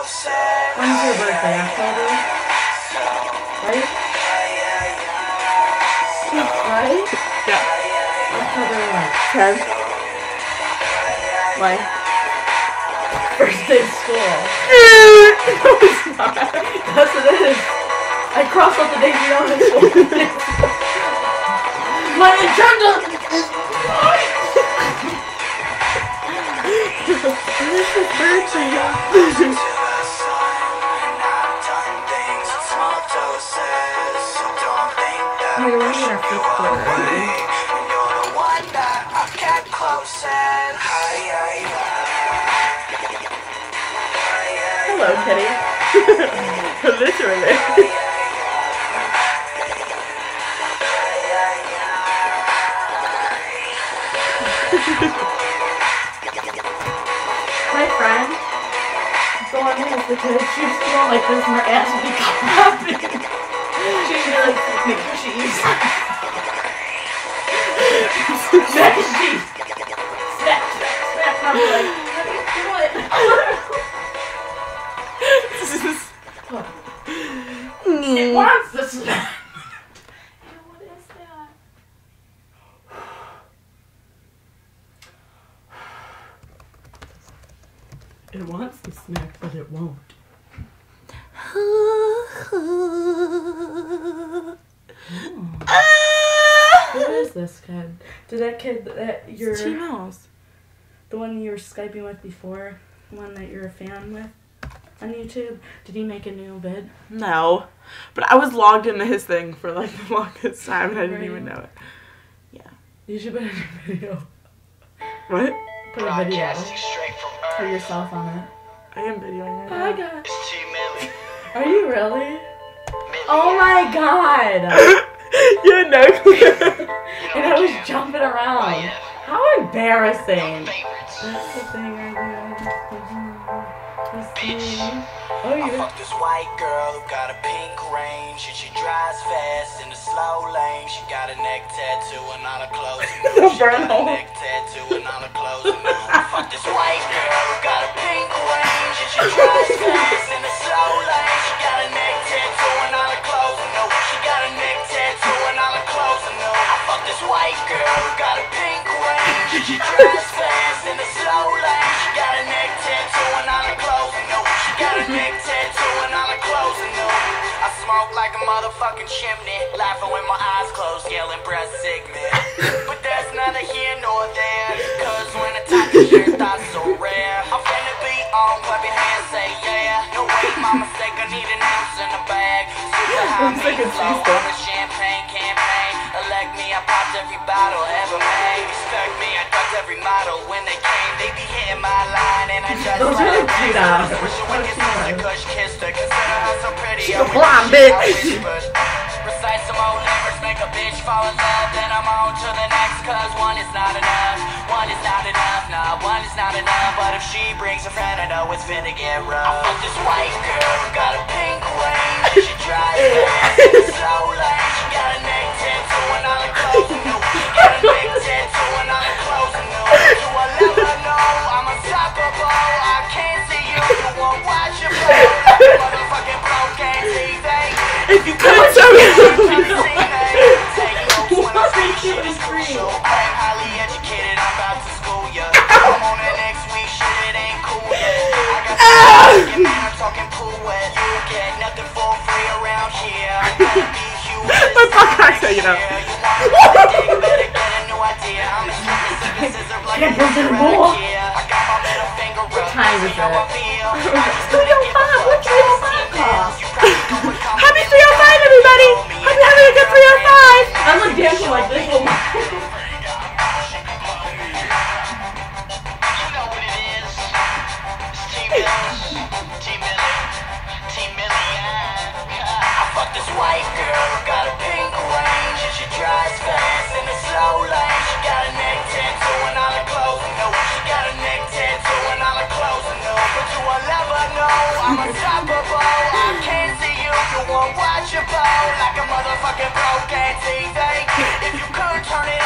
When's your birthday? October? Right? Right? Yeah. October what? Ten. Why? First day of school. no, it's not. Yes, it is. I crossed out the days you don't school. My agenda is This is birthday. Hey, we're in our fifth quarter. Hello, Kitty. Literally. My friend, so I mean, it's because she's feeling like this and her ass would be make sure she eats. Mac and I'm like, how do you do it? Wants the snack. What is that? It wants the snack, but it won't. Who is this kid? Did that kid that you're It's T-Mouse. the one you were skyping with before, the one that you're a fan with on YouTube? Did he make a new bid? No. But I was logged into his thing for like the longest time and I didn't Were even know it. Yeah. You should put a video. What? Put a video Broadcasting straight from for Earth. yourself on it. I am videoing right Oh my Are you really? Oh my god! yeah, no and I was jumping around. Oh, How embarrassing. Favorites. That's the thing I do. Mm-hmm. Bitch. Oh, I you. fucked this white girl who got a pink range and she drives fast in the slow lane. She got a neck tattoo and all her clothes. The She got a neck tattoo and all her clothes. I fucked this white girl girl got a pink range she drives fast in the slow lane. She got a neck tattoo and her clothes. No, she got a neck tattoo and her clothes. No, I smoke like a motherfucking chimney, laughing with my eyes closed, yelling breath sickness. But that's neither here nor there, cause when I talk to your thoughts so rare, I'm finna be on, clap your hands, say yeah. No wait, my mistake, I need an ounce in the bag. Super high, like a cheese me, I popped every bottle ever made. Respect me, I ducked every model when they came. They be hitting my line, and I just Those are the cute eyes. Wishing we could use a kush kiss to consider her so pretty. She I a blonde bitch. I wish, but Recite some old lyrics, make a bitch fall in love. Then I'm on to the next, cause one is not enough. One is not enough, nah, one is not enough. But if she brings a friend, I know it's finna get rough. I fuck this white girl got a pink range. She drives fast in If you couldn't show me. My fuck out. Can't go to the mall. What time is it? Studio 5, what Studio like a motherfucking broken TV. if you could turn it